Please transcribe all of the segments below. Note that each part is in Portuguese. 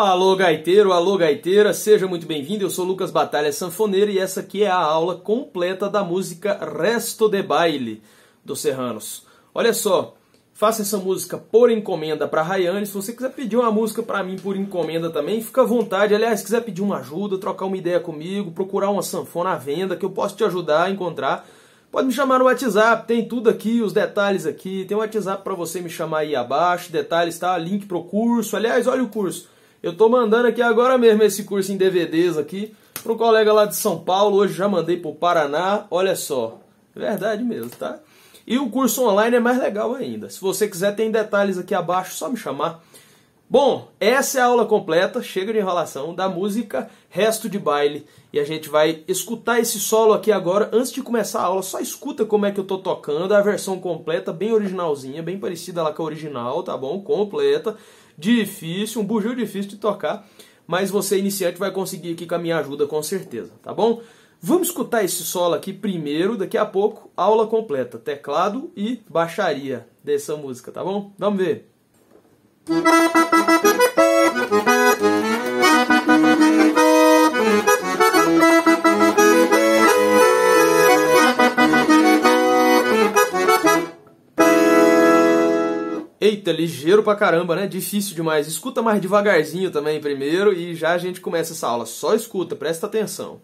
Alô gaiteiro, alô gaiteira, seja muito bem-vindo. Eu sou Lucas Batalha Sanfoneiro e essa aqui é a aula completa da música Resto de Baile dos Serranos. Olha só, faça essa música por encomenda para Rayane. Se você quiser pedir uma música para mim por encomenda também, fica à vontade. Aliás, se quiser pedir uma ajuda, trocar uma ideia comigo, procurar uma sanfona à venda que eu posso te ajudar a encontrar, pode me chamar no WhatsApp. Tem tudo aqui, os detalhes aqui. Tem o um WhatsApp para você me chamar aí abaixo. Detalhes, tá? Link pro curso. Aliás, olha o curso. Eu tô mandando aqui agora mesmo esse curso em DVDs aqui para um colega lá de São Paulo. Hoje já mandei pro Paraná. Olha só, verdade mesmo, tá? E o curso online é mais legal ainda. Se você quiser, tem detalhes aqui abaixo, só me chamar. Bom, essa é a aula completa, chega de enrolação, da música Resto de Baile. E a gente vai escutar esse solo aqui agora, antes de começar a aula. Só escuta como é que eu tô tocando, a versão completa, bem originalzinha, bem parecida lá com a original, tá bom? Completa difícil, um bugio difícil de tocar, mas você iniciante vai conseguir aqui com a minha ajuda com certeza, tá bom? Vamos escutar esse solo aqui primeiro, daqui a pouco, aula completa, teclado e baixaria dessa música, tá bom? Vamos ver. Eita, ligeiro pra caramba, né? Difícil demais. Escuta mais devagarzinho também primeiro e já a gente começa essa aula. Só escuta, presta atenção.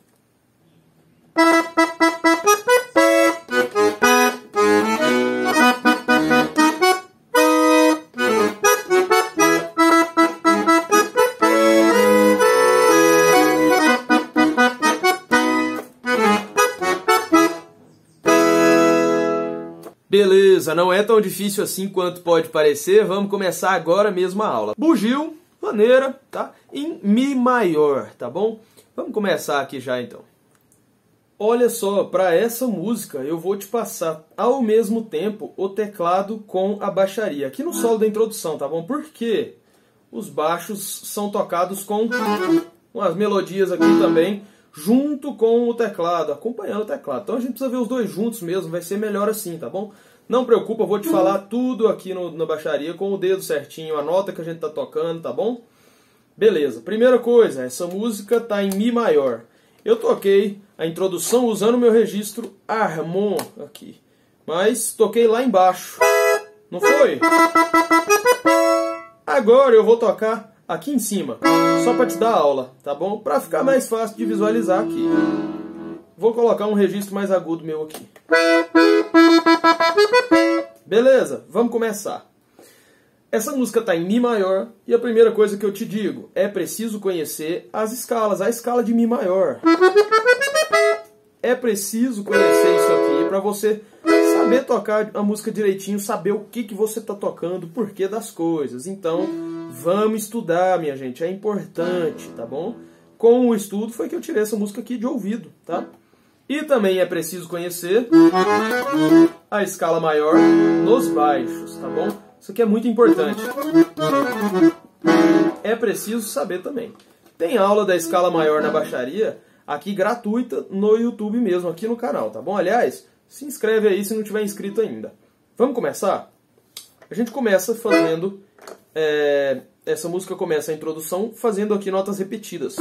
Beleza, não é tão difícil assim quanto pode parecer. Vamos começar agora mesmo a aula. Bugio, maneira, tá? Em Mi maior, tá bom? Vamos começar aqui já então. Olha só, para essa música eu vou te passar ao mesmo tempo o teclado com a baixaria. Aqui no solo da introdução, tá bom? Porque os baixos são tocados com umas melodias aqui também junto com o teclado, acompanhando o teclado. Então a gente precisa ver os dois juntos mesmo, vai ser melhor assim, tá bom? Não preocupa, eu vou te falar tudo aqui no, na baixaria com o dedo certinho, a nota que a gente tá tocando, tá bom? Beleza, primeira coisa, essa música tá em Mi maior. Eu toquei a introdução usando o meu registro Harmon aqui, mas toquei lá embaixo, não foi? Agora eu vou tocar aqui em cima, só para te dar aula, tá bom? Para ficar mais fácil de visualizar aqui. Vou colocar um registro mais agudo meu aqui. Beleza, vamos começar. Essa música está em Mi maior e a primeira coisa que eu te digo é preciso conhecer as escalas, a escala de Mi maior. É preciso conhecer isso aqui para você saber tocar a música direitinho, saber o que, que você está tocando, o porquê das coisas. Então, Vamos estudar, minha gente, é importante, tá bom? Com o estudo foi que eu tirei essa música aqui de ouvido, tá? E também é preciso conhecer a escala maior nos baixos, tá bom? Isso aqui é muito importante. É preciso saber também. Tem aula da escala maior na baixaria aqui gratuita no YouTube mesmo, aqui no canal, tá bom? Aliás, se inscreve aí se não tiver inscrito ainda. Vamos começar? A gente começa fazendo é, essa música começa a introdução fazendo aqui notas repetidas.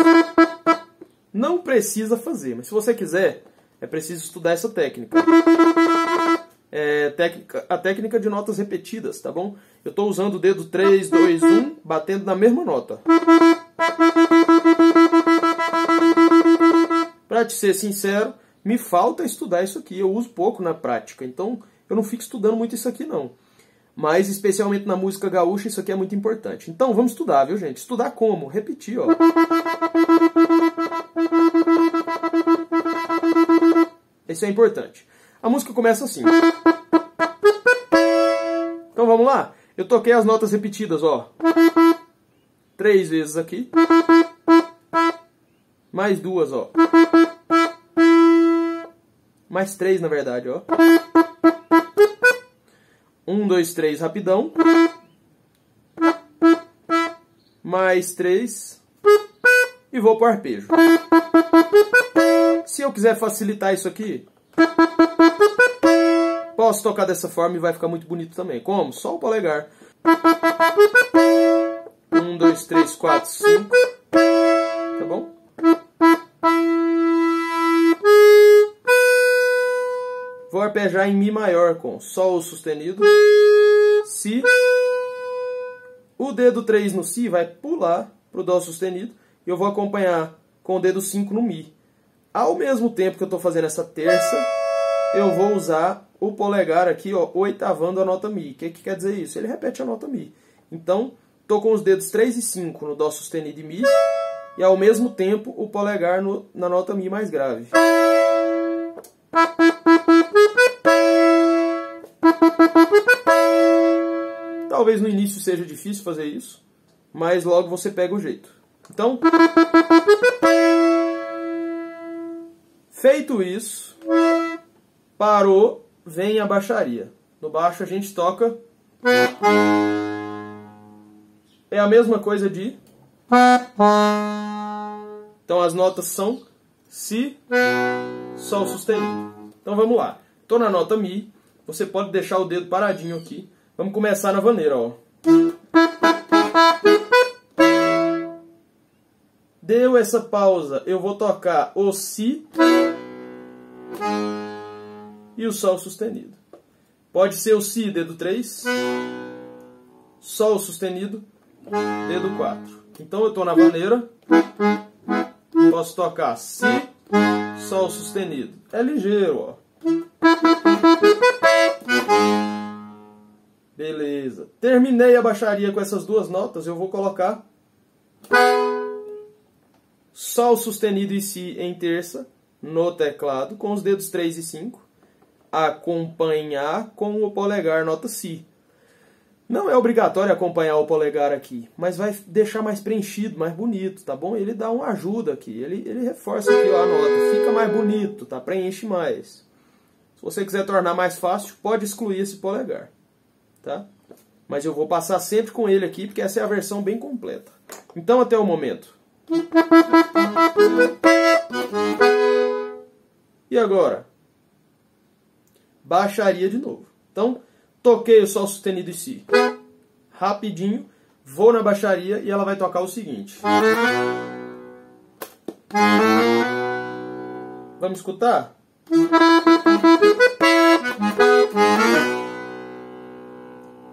Não precisa fazer, mas se você quiser, é preciso estudar essa técnica. É, técnica a técnica de notas repetidas, tá bom? Eu estou usando o dedo 3, 2, 1, batendo na mesma nota. Para te ser sincero, me falta estudar isso aqui. Eu uso pouco na prática, então eu não fico estudando muito isso aqui não. Mas, especialmente na música gaúcha, isso aqui é muito importante. Então, vamos estudar, viu, gente? Estudar como? Repetir, ó. Isso é importante. A música começa assim. Então, vamos lá? Eu toquei as notas repetidas, ó. Três vezes aqui. Mais duas, ó. Mais três, na verdade, ó. Um, dois, três, rapidão. Mais três. E vou para o arpejo. Se eu quiser facilitar isso aqui, posso tocar dessa forma e vai ficar muito bonito também. Como? Só o polegar. Um, dois, três, quatro, cinco. Tá bom? Vou arpejar em Mi maior com Sol sustenido, Si. O dedo 3 no Si vai pular para o Dó sustenido e eu vou acompanhar com o dedo 5 no Mi. Ao mesmo tempo que eu estou fazendo essa terça, eu vou usar o polegar aqui, ó, oitavando a nota Mi. O que, que quer dizer isso? Ele repete a nota Mi. Então, estou com os dedos 3 e 5 no Dó sustenido e Mi, e ao mesmo tempo o polegar no, na nota Mi mais grave. Talvez no início seja difícil fazer isso, mas logo você pega o jeito. Então, feito isso, parou, vem a baixaria. No baixo a gente toca. É a mesma coisa de. Então as notas são Si, Sol sustenido. Então vamos lá. Estou na nota Mi. Você pode deixar o dedo paradinho aqui. Vamos começar na vaneira, ó. Deu essa pausa, eu vou tocar o Si e o Sol sustenido. Pode ser o Si, dedo 3, Sol sustenido, dedo 4. Então eu estou na vaneira, posso tocar Si, Sol sustenido. É ligeiro, ó. Beleza. Terminei a baixaria com essas duas notas, eu vou colocar Sol sustenido e Si em terça no teclado, com os dedos 3 e 5. Acompanhar com o polegar nota Si. Não é obrigatório acompanhar o polegar aqui, mas vai deixar mais preenchido, mais bonito, tá bom? Ele dá uma ajuda aqui, ele, ele reforça aqui a nota, fica mais bonito, tá? Preenche mais. Se você quiser tornar mais fácil, pode excluir esse polegar tá? Mas eu vou passar sempre com ele aqui, porque essa é a versão bem completa. Então, até o momento. E agora? Baixaria de novo. Então, toquei o Sol sustenido em Si. Rapidinho, vou na baixaria e ela vai tocar o seguinte. Vamos escutar?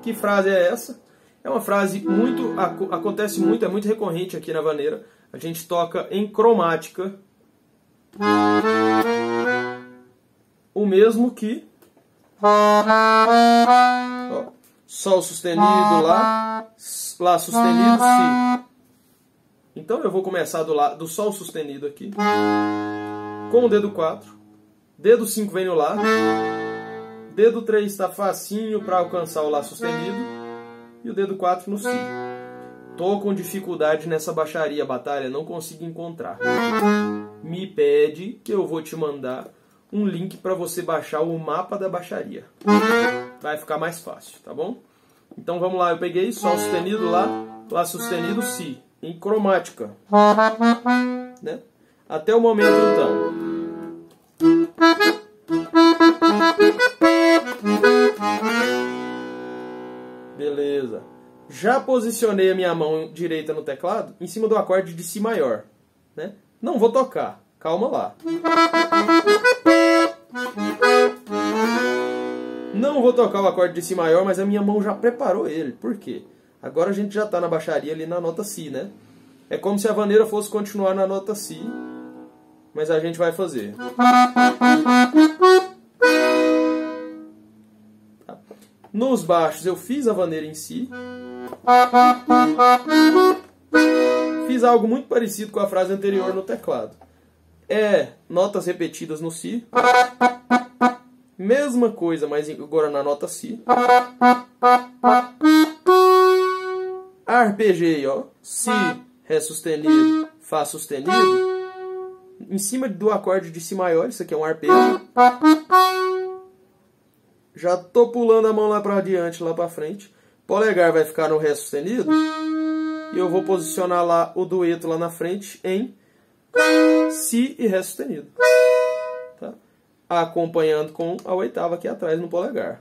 Que frase é essa? É uma frase muito acontece muito, é muito recorrente aqui na vaneira. A gente toca em cromática o mesmo que ó, sol sustenido lá, lá sustenido si. Então eu vou começar do lá do sol sustenido aqui com o dedo 4, dedo 5 vem no lá Dedo 3 está facinho para alcançar o Lá sustenido e o dedo 4 no Si. Tô com dificuldade nessa baixaria, batalha, não consigo encontrar. Me pede que eu vou te mandar um link para você baixar o mapa da baixaria. Vai ficar mais fácil, tá bom? Então vamos lá, eu peguei Sol sustenido Lá, Lá sustenido Si, em cromática. Né? Até o momento então. Beleza. Já posicionei a minha mão direita no teclado em cima do acorde de Si maior. Né? Não vou tocar. Calma lá. Não vou tocar o acorde de Si maior, mas a minha mão já preparou ele. Por quê? Agora a gente já está na baixaria ali na nota Si, né? É como se a vaneira fosse continuar na nota Si, mas a gente vai fazer. Nos baixos eu fiz a vaneira em si. Fiz algo muito parecido com a frase anterior no teclado. É notas repetidas no si. Mesma coisa, mas agora na nota si. Arpegiei, ó. Si, Ré sustenido, Fá sustenido. Em cima do acorde de Si maior, isso aqui é um arpejo. Já tô pulando a mão lá para diante, lá para frente. Polegar vai ficar no Ré sustenido. E eu vou posicionar lá o dueto lá na frente em Si e Ré sustenido acompanhando com a oitava aqui atrás no polegar.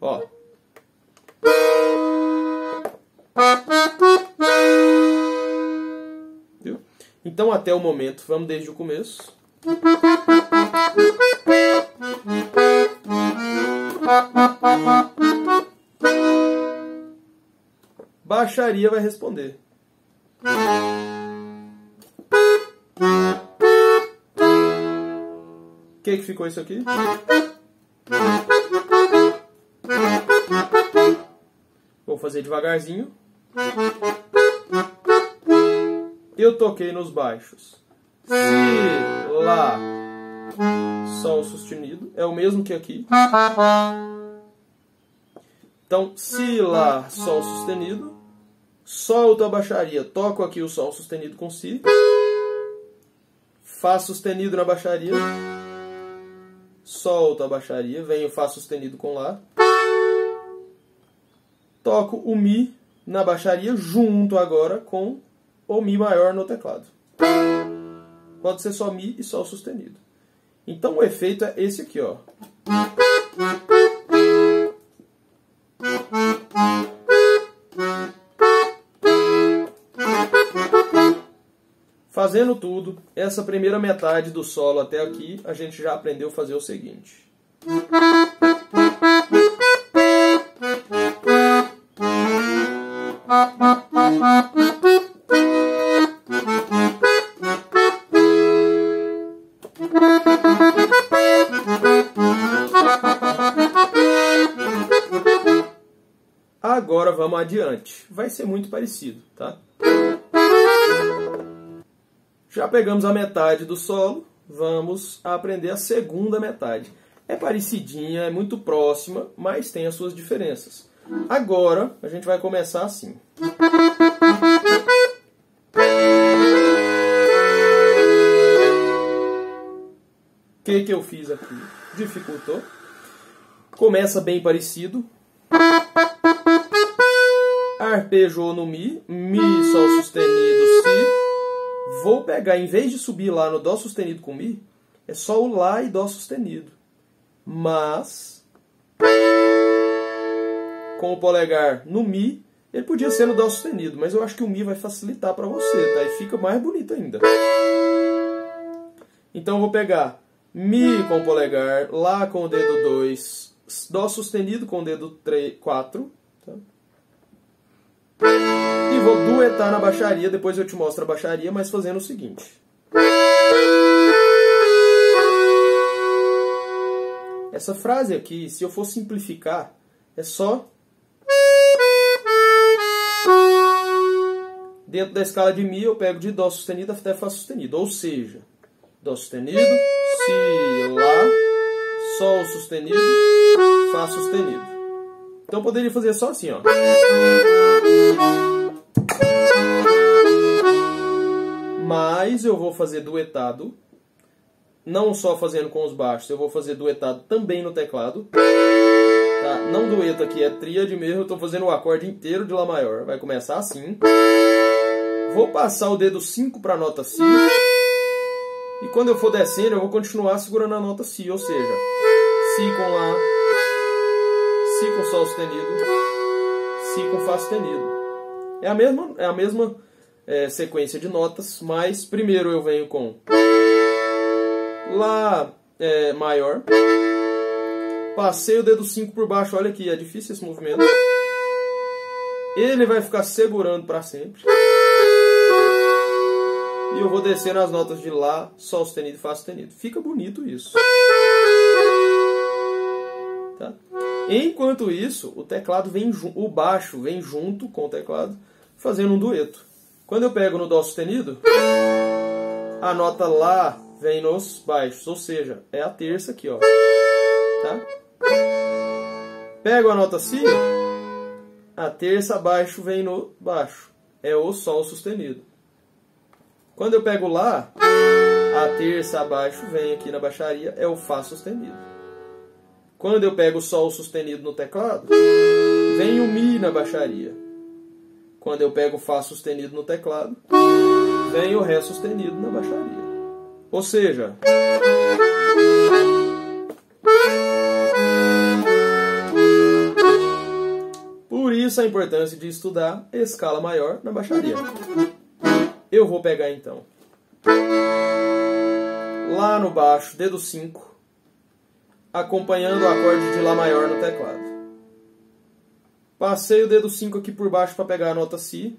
Ó. Viu? Então até o momento, vamos desde o começo. Baixaria vai responder. Que, que ficou isso aqui? Vou fazer devagarzinho. Eu toquei nos baixos. Si, Lá, Sol sustenido. É o mesmo que aqui. Então, Si, Lá, Sol sustenido. Solto a baixaria. Toco aqui o Sol sustenido com Si. Fá sustenido na baixaria. Solto a baixaria. Venho Fá sustenido com Lá. Toco o Mi na baixaria junto agora com o Mi maior no teclado. Pode ser só Mi e Sol sustenido. Então o efeito é esse aqui, ó. Fazendo tudo, essa primeira metade do solo até aqui, a gente já aprendeu a fazer o seguinte. Agora vamos adiante. Vai ser muito parecido, tá? Já pegamos a metade do solo, vamos aprender a segunda metade. É parecidinha, é muito próxima, mas tem as suas diferenças. Agora a gente vai começar assim. O que, que eu fiz aqui? Dificultou. Começa bem parecido. Arpejou no Mi, Mi, Sol sustenido, Si. Vou pegar, em vez de subir lá no Dó sustenido com Mi, é só o Lá e Dó sustenido. Mas, com o polegar no Mi, ele podia ser no Dó sustenido, mas eu acho que o Mi vai facilitar para você, tá? E fica mais bonito ainda. Então eu vou pegar Mi com o polegar, Lá com o dedo 2, Dó sustenido com o dedo 3, 4, tá? E vou duetar na baixaria, depois eu te mostro a baixaria, mas fazendo o seguinte. Essa frase aqui, se eu for simplificar, é só dentro da escala de Mi eu pego de Dó sustenido até Fá sustenido, ou seja, Dó sustenido, Si, Lá, Sol sustenido, Fá sustenido. Então eu poderia fazer só assim, ó. Mas eu vou fazer duetado, não só fazendo com os baixos, eu vou fazer duetado também no teclado. Tá? Não dueto aqui, é tríade mesmo, eu estou fazendo o acorde inteiro de Lá maior. Vai começar assim. Vou passar o dedo 5 para a nota Si. E quando eu for descendo, eu vou continuar segurando a nota Si, ou seja, Si com Lá, Si com Sol sustenido, Si com Fá sustenido. É a mesma, é a mesma é, sequência de notas, mas primeiro eu venho com Lá é, maior, passei o dedo 5 por baixo, olha aqui, é difícil esse movimento. Ele vai ficar segurando para sempre. E eu vou descer nas notas de Lá, Sol sustenido e Fá sustenido. Fica bonito isso. Tá? Enquanto isso, o teclado vem o baixo vem junto com o teclado, fazendo um dueto. Quando eu pego no Dó sustenido, a nota Lá vem nos baixos, ou seja, é a terça aqui, ó. Tá? Pego a nota Si, a terça abaixo vem no baixo, é o Sol sustenido. Quando eu pego Lá, a terça abaixo vem aqui na baixaria, é o Fá sustenido. Quando eu pego o Sol sustenido no teclado, vem o Mi na baixaria. Quando eu pego o Fá sustenido no teclado, vem o Ré sustenido na baixaria. Ou seja, por isso a importância de estudar escala maior na baixaria. Eu vou pegar então Lá no baixo, dedo 5, acompanhando o acorde de Lá maior no teclado. Passei o dedo 5 aqui por baixo para pegar a nota Si.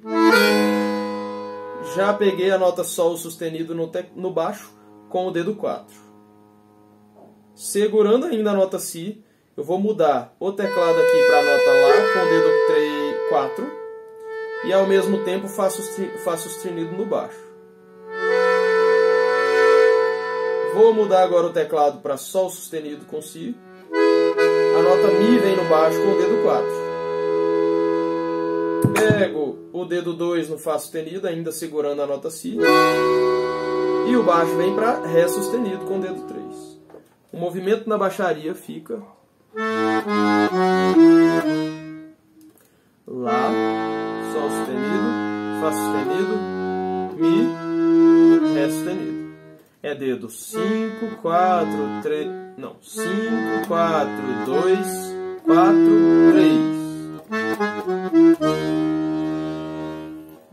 Já peguei a nota Sol sustenido no, no baixo com o dedo 4. Segurando ainda a nota Si, eu vou mudar o teclado aqui para a nota Lá com o dedo 3, 4 e ao mesmo tempo faço, faço sustenido no baixo. Vou mudar agora o teclado para Sol sustenido com Si. A nota Mi vem no baixo com o dedo 4. Pego o dedo 2 no Fá sustenido, ainda segurando a nota Si. E o baixo vem para Ré sustenido com o dedo 3. O movimento na baixaria fica. Lá, Sol sustenido, Fá sustenido, Mi, Ré sustenido. É dedo 5, 4, 3. Não, 5, 4, 2, 4, 3.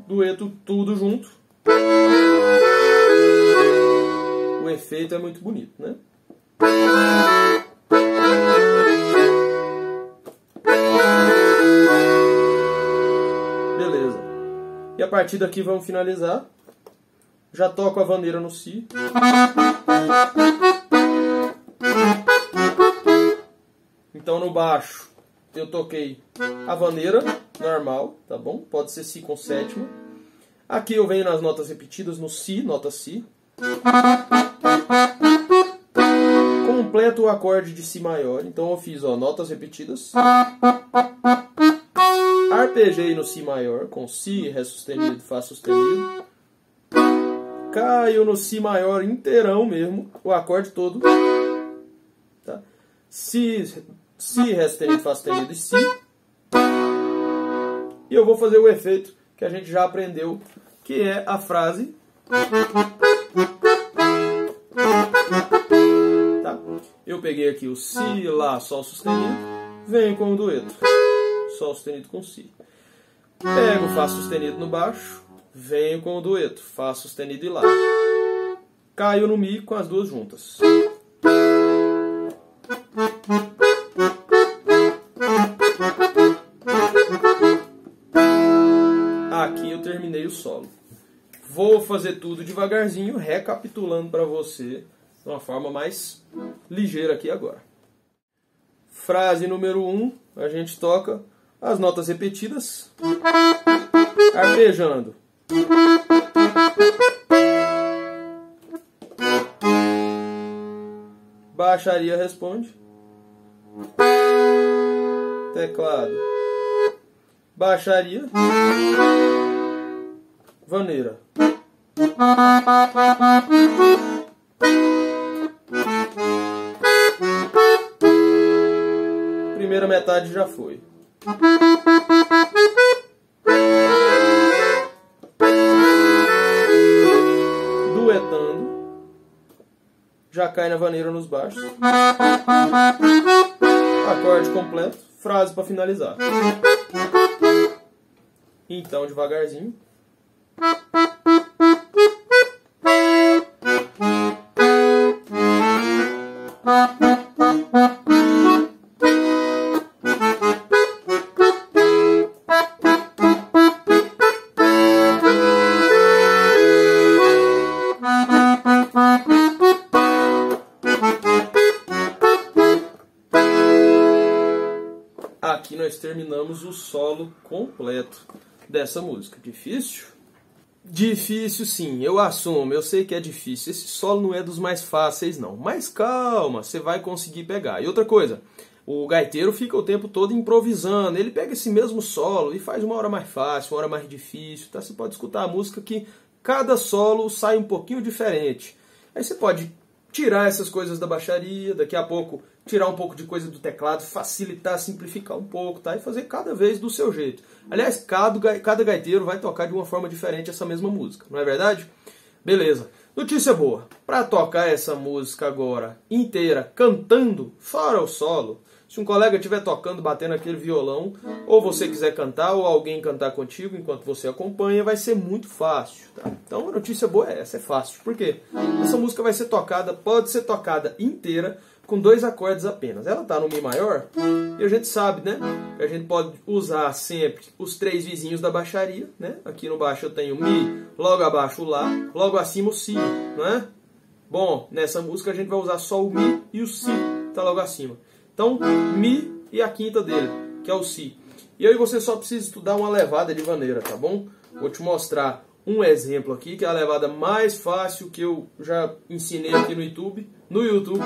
Dueto tudo junto. O efeito é muito bonito, né? Beleza. E a partir daqui vamos finalizar. Já toco a vaneira no Si. Então no baixo eu toquei a vaneira normal, tá bom? Pode ser Si com sétima. Aqui eu venho nas notas repetidas no Si, nota Si. Completo o acorde de Si maior. Então eu fiz ó, notas repetidas. Arpejei no Si maior com Si, Ré sustenido, Fá sustenido. Caio no Si maior inteirão mesmo, o acorde todo. Tá? Si, si, sustenido, Fá sustenido e Si. E eu vou fazer o efeito que a gente já aprendeu, que é a frase. Tá? Eu peguei aqui o Si, Lá, Sol sustenido, venho com o dueto. Sol sustenido com Si. Pego Fá sustenido no baixo, venho com o dueto. Fá sustenido e Lá. Caio no Mi com as duas juntas. Aqui eu terminei o solo. Vou fazer tudo devagarzinho, recapitulando para você de uma forma mais ligeira aqui agora. Frase número 1, um, a gente toca as notas repetidas, arpejando. Baixaria responde. Teclado. Baixaria. Vaneira. Primeira metade já foi. Cai na vaneira nos baixos. Acorde completo. Frase para finalizar. Então, devagarzinho. Completo dessa música. Difícil? Difícil sim, eu assumo, eu sei que é difícil. Esse solo não é dos mais fáceis, não. Mas calma, você vai conseguir pegar. E outra coisa, o gaiteiro fica o tempo todo improvisando. Ele pega esse mesmo solo e faz uma hora mais fácil, uma hora mais difícil. Tá? Você pode escutar a música que cada solo sai um pouquinho diferente. Aí você pode tirar essas coisas da baixaria, daqui a pouco tirar um pouco de coisa do teclado, facilitar, simplificar um pouco, tá? E fazer cada vez do seu jeito. Aliás, cada, cada gaiteiro vai tocar de uma forma diferente essa mesma música, não é verdade? Beleza. Notícia boa. Para tocar essa música agora inteira, cantando, fora o solo, Se um colega estiver tocando, batendo aquele violão, ou você quiser cantar, ou alguém cantar contigo enquanto você acompanha, vai ser muito fácil. Tá? Então a notícia boa é essa, é fácil. Por quê? Essa música vai ser tocada, pode ser tocada inteira com dois acordes apenas. Ela está no Mi maior e a gente sabe, né? Que a gente pode usar sempre os três vizinhos da baixaria, né? Aqui no baixo eu tenho Mi, logo abaixo o Lá, logo acima o Si, não é? Bom, nessa música a gente vai usar só o Mi e o Si, tá logo acima. Então, Mi e a quinta dele, que é o Si. E aí você só precisa estudar uma levada de vaneira, tá bom? Vou te mostrar um exemplo aqui, que é a levada mais fácil que eu já ensinei aqui no YouTube, no YouTube,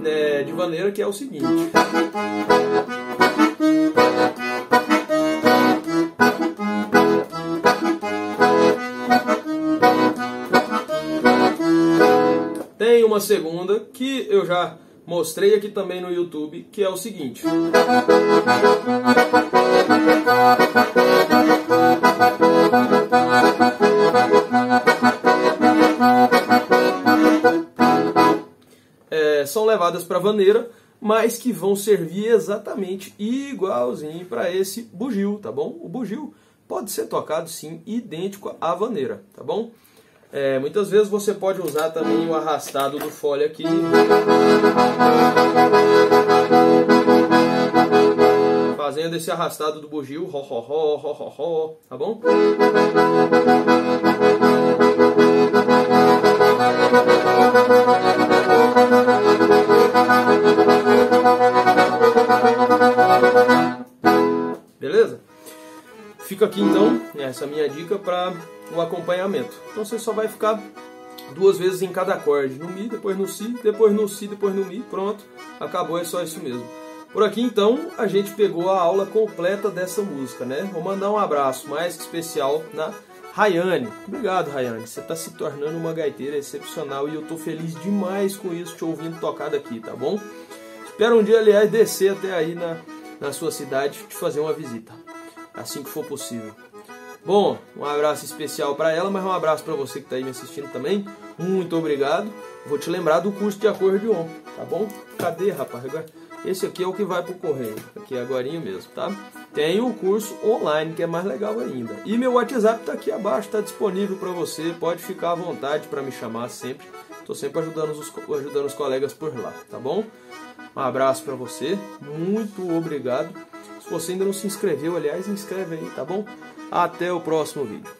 né, de vaneira, que é o seguinte. Tem uma segunda que eu já mostrei aqui também no YouTube, que é o seguinte. Levadas para vaneira, mas que vão servir exatamente igualzinho para esse bugio, tá bom? O bugio pode ser tocado sim idêntico à vaneira, tá bom? É, muitas vezes você pode usar também o arrastado do fole aqui. Fazendo esse arrastado do bugio, ro, ro, ro, ro, ro, ro, tá bom? Beleza? Fica aqui então essa minha dica para o acompanhamento. Então você só vai ficar duas vezes em cada acorde, no Mi, depois no Si, depois no Si, depois no Mi, pronto, acabou, é só isso mesmo. Por aqui então a gente pegou a aula completa dessa música, né? Vou mandar um abraço mais especial na Rayane. Obrigado, Rayane. Você está se tornando uma gaiteira excepcional e eu estou feliz demais com isso, te ouvindo tocar daqui, tá bom? Espero um dia, aliás, descer até aí na, na sua cidade te fazer uma visita, assim que for possível. Bom, um abraço especial para ela, mas um abraço para você que está aí me assistindo também. Muito obrigado. Vou te lembrar do curso de acordeon, tá bom? Cadê, rapaz? Esse aqui é o que vai pro correio, aqui é agora mesmo, tá? Tem o curso online, que é mais legal ainda. E meu WhatsApp está aqui abaixo, está disponível para você. Pode ficar à vontade para me chamar sempre. Estou sempre ajudando os, ajudando os colegas por lá, tá bom? Um abraço para você, muito obrigado. Você ainda não se inscreveu, aliás, inscreve aí, tá bom? Até o próximo vídeo.